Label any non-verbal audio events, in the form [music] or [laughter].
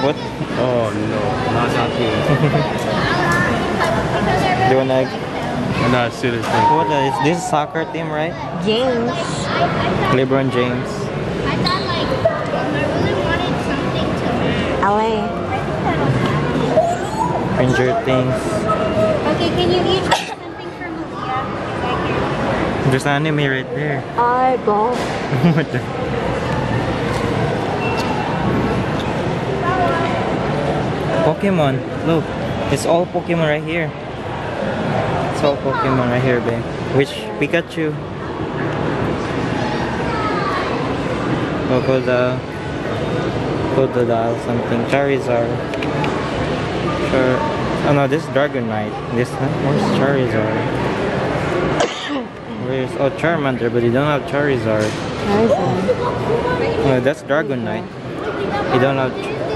What? Oh no, not not here. Do you wanna? not serious thing. What is this soccer team, right? James. LeBron James. I thought like I really wanted something to LA. Stranger Things. Okay, can you each get something for Malia? There's an anime right there. I don't. [laughs] what the? Pokemon. Look, it's all Pokemon right here. It's all Pokemon right here, babe. Which Pikachu? Oh, Crocodile. Crocodile something. Charizard. Char oh no, this is Dragonite. This where's Charizard? [coughs] Where's oh Charmander, but you don't have Charizard. Charizard. Oh, that's Dragonite. You don't have.